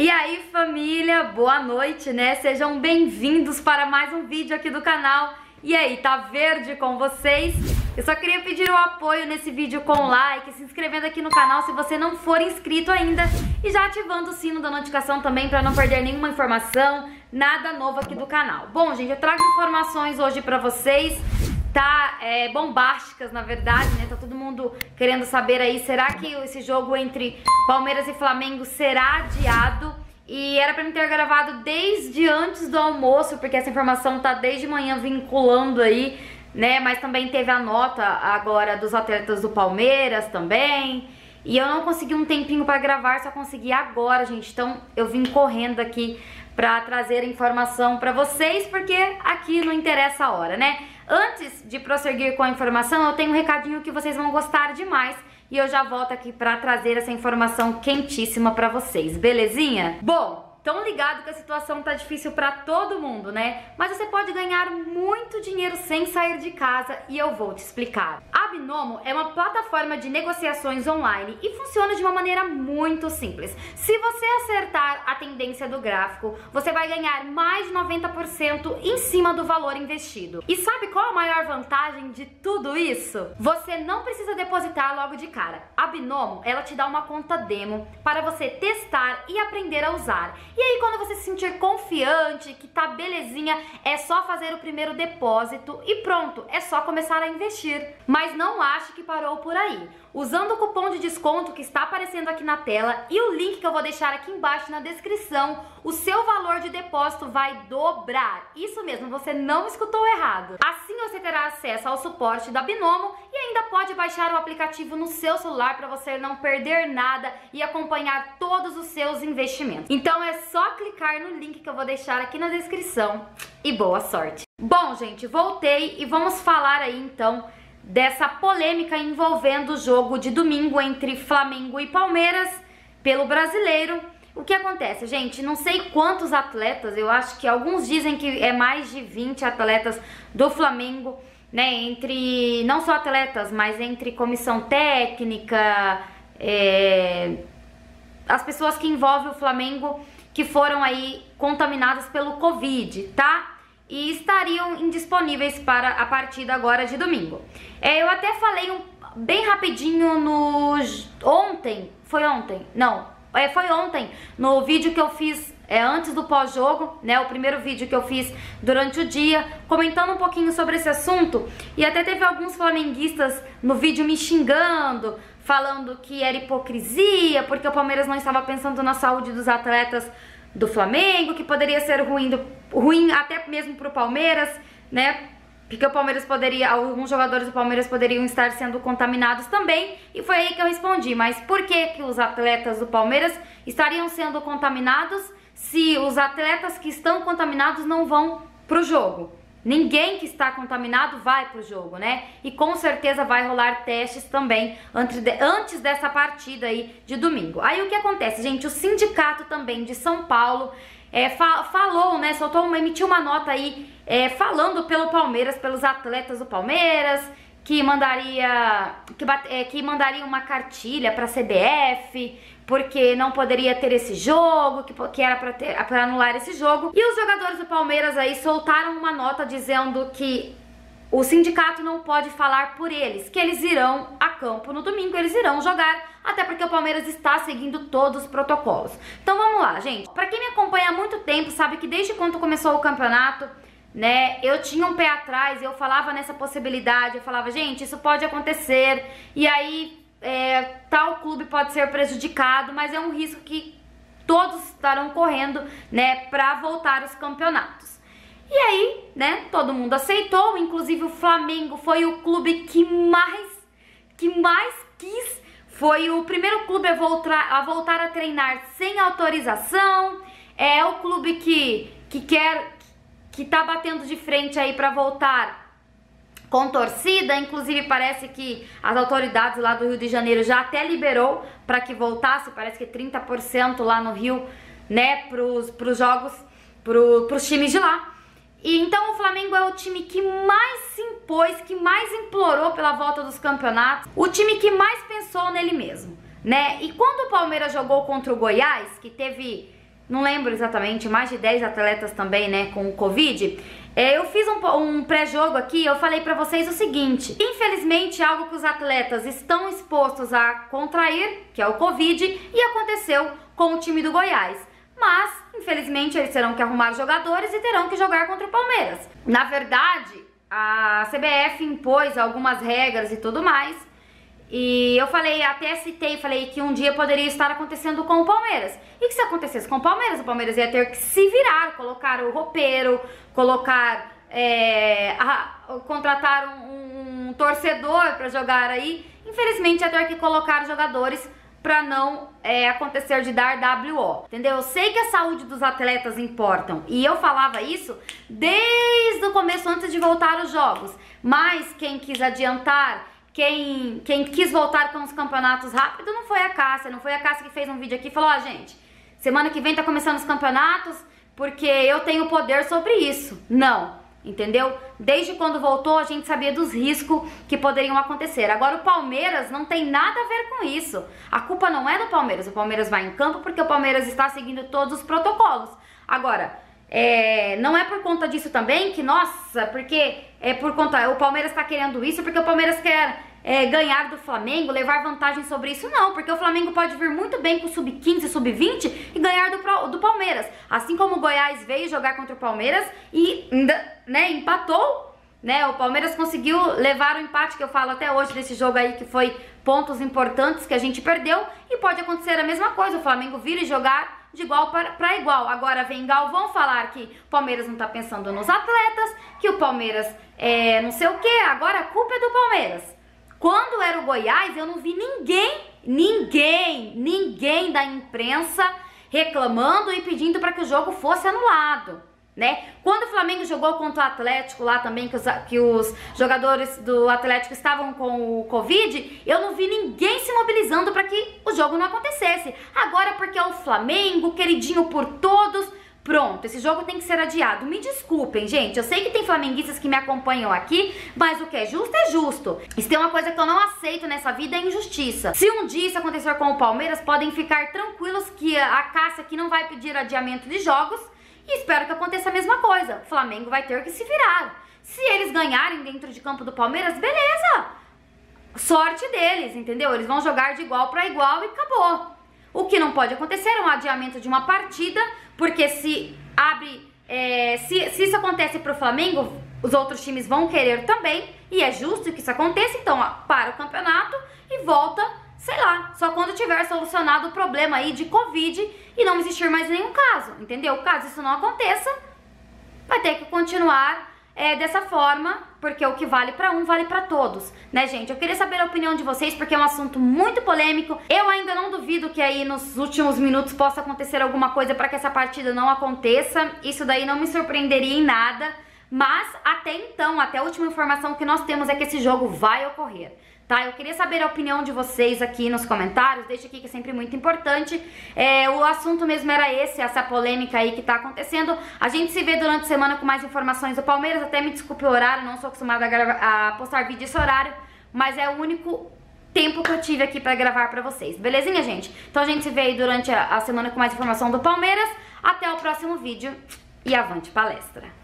E aí família, boa noite, né? Sejam bem-vindos para mais um vídeo aqui do canal. E aí, tá verde com vocês? Eu só queria pedir o apoio nesse vídeo com like, se inscrevendo aqui no canal se você não for inscrito ainda e já ativando o sino da notificação também para não perder nenhuma informação, nada novo aqui do canal. Bom, gente, eu trago informações hoje pra vocês tá é, bombásticas, na verdade, né? Tá todo mundo querendo saber aí, será que esse jogo entre Palmeiras e Flamengo será adiado? E era pra me ter gravado desde antes do almoço, porque essa informação tá desde manhã vinculando aí, né? Mas também teve a nota agora dos atletas do Palmeiras também. E eu não consegui um tempinho para gravar, só consegui agora, gente. Então eu vim correndo aqui pra trazer informação pra vocês, porque aqui não interessa a hora, né? Antes de prosseguir com a informação, eu tenho um recadinho que vocês vão gostar demais e eu já volto aqui para trazer essa informação quentíssima para vocês, belezinha? Bom, tão ligado que a situação tá difícil para todo mundo, né? Mas você pode ganhar muito dinheiro sem sair de casa e eu vou te explicar. Binomo é uma plataforma de negociações online e funciona de uma maneira muito simples. Se você acertar a tendência do gráfico, você vai ganhar mais de 90% em cima do valor investido. E sabe qual a maior vantagem de tudo isso? Você não precisa depositar logo de cara. A Binomo, ela te dá uma conta demo para você testar e aprender a usar. E aí quando você se sentir confiante, que tá belezinha, é só fazer o primeiro depósito e pronto, é só começar a investir. Mas não ache que parou por aí. Usando o cupom de desconto que está aparecendo aqui na tela e o link que eu vou deixar aqui embaixo na descrição, o seu valor de depósito vai dobrar. Isso mesmo, você não escutou errado. Assim você terá acesso ao suporte da Binomo e ainda pode baixar o aplicativo no seu celular para você não perder nada e acompanhar todos os seus investimentos. Então é só clicar no link que eu vou deixar aqui na descrição e boa sorte. Bom, gente, voltei e vamos falar aí então dessa polêmica envolvendo o jogo de domingo entre Flamengo e Palmeiras pelo brasileiro. O que acontece, gente? Não sei quantos atletas, eu acho que alguns dizem que é mais de 20 atletas do Flamengo, né? Entre não só atletas, mas entre comissão técnica, é, as pessoas que envolvem o Flamengo que foram aí contaminadas pelo Covid, tá? E estariam indisponíveis para a partida agora de domingo. É, eu até falei um, bem rapidinho no ontem, foi ontem? Não, é, foi ontem no vídeo que eu fiz é, antes do pós-jogo, né? O primeiro vídeo que eu fiz durante o dia, comentando um pouquinho sobre esse assunto. E até teve alguns flamenguistas no vídeo me xingando, falando que era hipocrisia, porque o Palmeiras não estava pensando na saúde dos atletas do Flamengo, que poderia ser ruim, do, ruim até mesmo pro Palmeiras, né? Porque o Palmeiras poderia, alguns jogadores do Palmeiras poderiam estar sendo contaminados também, e foi aí que eu respondi. Mas por que, que os atletas do Palmeiras estariam sendo contaminados se os atletas que estão contaminados não vão pro jogo? Ninguém que está contaminado vai pro jogo, né? E com certeza vai rolar testes também antes dessa partida aí de domingo. Aí o que acontece, gente? O sindicato também de São Paulo é, fa falou, né? Soltou uma, emitiu uma nota aí é, falando pelo Palmeiras, pelos atletas do Palmeiras, que mandaria que, é, que mandaria uma cartilha para a CBF porque não poderia ter esse jogo, que, que era para anular esse jogo. E os jogadores do Palmeiras aí soltaram uma nota dizendo que o sindicato não pode falar por eles, que eles irão a campo no domingo, eles irão jogar, até porque o Palmeiras está seguindo todos os protocolos. Então vamos lá, gente. Para quem me acompanha há muito tempo, sabe que desde quando começou o campeonato, né, eu tinha um pé atrás, eu falava nessa possibilidade, eu falava, gente, isso pode acontecer. E aí é, tal clube pode ser prejudicado, mas é um risco que todos estarão correndo, né, para voltar aos campeonatos. E aí, né, todo mundo aceitou, inclusive o Flamengo foi o clube que mais que mais quis, foi o primeiro clube a voltar a, voltar a treinar sem autorização, é o clube que que quer que tá batendo de frente aí para voltar com torcida, inclusive parece que as autoridades lá do Rio de Janeiro já até liberou para que voltasse, parece que 30% lá no Rio, né, pros, pros jogos, pro, pros times de lá. E então o Flamengo é o time que mais se impôs, que mais implorou pela volta dos campeonatos, o time que mais pensou nele mesmo, né? E quando o Palmeiras jogou contra o Goiás, que teve não lembro exatamente, mais de 10 atletas também, né, com o Covid. É, eu fiz um, um pré-jogo aqui, eu falei para vocês o seguinte: infelizmente, algo que os atletas estão expostos a contrair, que é o Covid, e aconteceu com o time do Goiás. Mas, infelizmente, eles terão que arrumar jogadores e terão que jogar contra o Palmeiras. Na verdade, a CBF impôs algumas regras e tudo mais. E eu falei, até citei, falei que um dia poderia estar acontecendo com o Palmeiras. E que se acontecesse com o Palmeiras, o Palmeiras ia ter que se virar, colocar o roupeiro, colocar, é, a, contratar um, um torcedor para jogar aí. Infelizmente ia ter que colocar jogadores para não é, acontecer de dar WO, entendeu? Eu sei que a saúde dos atletas importam e eu falava isso desde o começo antes de voltar os jogos. Mas quem quis adiantar, quem, quem quis voltar com os campeonatos rápido não foi a Cássia, não foi a Cássia que fez um vídeo aqui e falou: ó, oh, gente, semana que vem tá começando os campeonatos porque eu tenho poder sobre isso. Não entendeu? Desde quando voltou, a gente sabia dos riscos que poderiam acontecer. Agora, o Palmeiras não tem nada a ver com isso. A culpa não é do Palmeiras. O Palmeiras vai em campo porque o Palmeiras está seguindo todos os protocolos. Agora, é, não é por conta disso também que, nossa, porque é por conta. O Palmeiras está querendo isso porque o Palmeiras quer é, ganhar do Flamengo, levar vantagem sobre isso, não, porque o Flamengo pode vir muito bem com o sub-15, sub-20 e ganhar do, do Palmeiras. Assim como o Goiás veio jogar contra o Palmeiras e né, empatou, né? O Palmeiras conseguiu levar o empate que eu falo até hoje desse jogo aí, que foi pontos importantes que a gente perdeu, e pode acontecer a mesma coisa, o Flamengo vir e jogar de igual para igual. Agora vem Galvão falar que o Palmeiras não tá pensando nos atletas, que o Palmeiras é não sei o que, agora a culpa é do Palmeiras. Quando era o Goiás, eu não vi ninguém, ninguém, ninguém da imprensa reclamando e pedindo para que o jogo fosse anulado. Né? Quando o Flamengo jogou contra o Atlético lá também, que os, que os jogadores do Atlético estavam com o Covid, eu não vi ninguém se mobilizando para que o jogo não acontecesse. Agora, porque é o Flamengo, queridinho por todos, Pronto, esse jogo tem que ser adiado. Me desculpem, gente. Eu sei que tem flamenguistas que me acompanham aqui, mas o que é justo é justo. Isso tem uma coisa que eu não aceito nessa vida é injustiça. Se um dia isso acontecer com o Palmeiras, podem ficar tranquilos que a Cássia aqui não vai pedir adiamento de jogos e espero que aconteça a mesma coisa. O Flamengo vai ter que se virar. Se eles ganharem dentro de campo do Palmeiras, beleza. Sorte deles, entendeu? Eles vão jogar de igual para igual e acabou. O que não pode acontecer é um adiamento de uma partida, porque se abre. É, se, se isso acontece para o Flamengo, os outros times vão querer também, e é justo que isso aconteça, então para o campeonato e volta, sei lá, só quando tiver solucionado o problema aí de Covid e não existir mais nenhum caso, entendeu? Caso isso não aconteça, vai ter que continuar é, dessa forma, porque o que vale para um vale para todos, né, gente? Eu queria saber a opinião de vocês porque é um assunto muito polêmico. Eu ainda não duvido que aí nos últimos minutos possa acontecer alguma coisa para que essa partida não aconteça. Isso daí não me surpreenderia em nada. Mas até então, até a última informação que nós temos é que esse jogo vai ocorrer tá? Eu queria saber a opinião de vocês aqui nos comentários, deixa aqui que é sempre muito importante. É, o assunto mesmo era esse, essa polêmica aí que tá acontecendo. A gente se vê durante a semana com mais informações do Palmeiras, até me desculpe o horário, não sou acostumada a, gravar, a postar vídeo esse horário, mas é o único tempo que eu tive aqui pra gravar pra vocês, belezinha, gente? Então a gente se vê aí durante a, a semana com mais informação do Palmeiras. Até o próximo vídeo e avante palestra!